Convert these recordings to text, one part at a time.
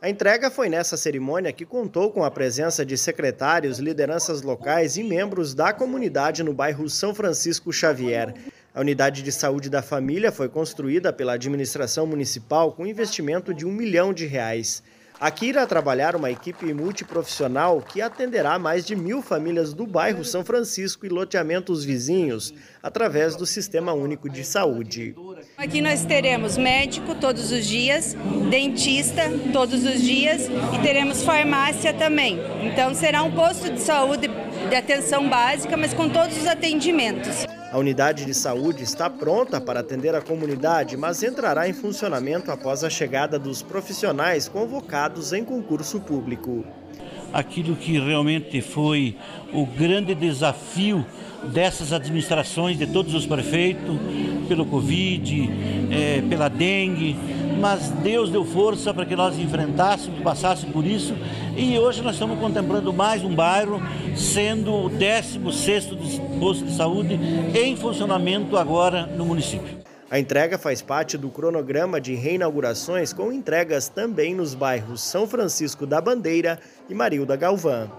A entrega foi nessa cerimônia que contou com a presença de secretários, lideranças locais e membros da comunidade no bairro São Francisco Xavier. A unidade de saúde da família foi construída pela administração municipal com investimento de um milhão de reais. Aqui irá trabalhar uma equipe multiprofissional que atenderá mais de mil famílias do bairro São Francisco e loteamentos vizinhos, através do Sistema Único de Saúde. Aqui nós teremos médico todos os dias, dentista todos os dias e teremos farmácia também. Então será um posto de saúde de atenção básica, mas com todos os atendimentos. A unidade de saúde está pronta para atender a comunidade, mas entrará em funcionamento após a chegada dos profissionais convocados em concurso público. Aquilo que realmente foi o grande desafio dessas administrações, de todos os prefeitos, pelo Covid, é, pela dengue, mas Deus deu força para que nós enfrentássemos, passássemos por isso e hoje nós estamos contemplando mais um bairro, sendo o 16º posto de saúde em funcionamento agora no município. A entrega faz parte do cronograma de reinaugurações com entregas também nos bairros São Francisco da Bandeira e Marilda Galvão.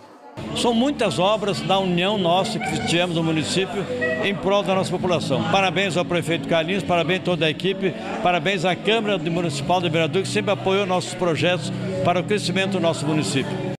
São muitas obras da união nossa que tivemos no município em prol da nossa população. Parabéns ao prefeito Carlinhos, parabéns a toda a equipe, parabéns à Câmara Municipal de Vereador que sempre apoiou nossos projetos para o crescimento do nosso município.